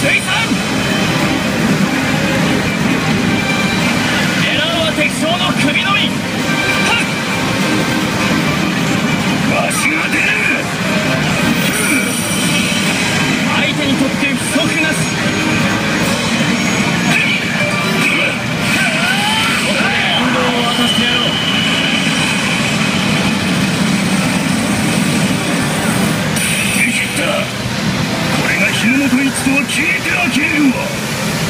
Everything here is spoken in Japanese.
水産源一とは聞いてなければ